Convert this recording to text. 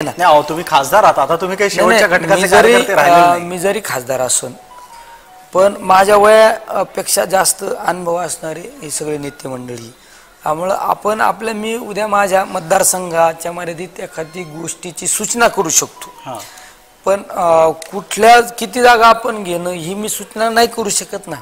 नाही अहो तुम्ही खासदार आहात आता तुम्ही काही शेवटच्या नाही, घटकाचे मी जरी कार्यकर्ते नाही. मी जरी खासदार असून पण माझ्या वयापेक्षा जास्त अनुभव असणारे हे सगळे नेते मंडळी त्यामुळं आपण आपल्या मी उद्या माझ्या मतदारसंघाच्या मर्यादित एखादी गोष्टीची सूचना करू शकतो हा. पण कुठल्या किती जागा आपण घेणं ही मी सूचना नाही करू शकत ना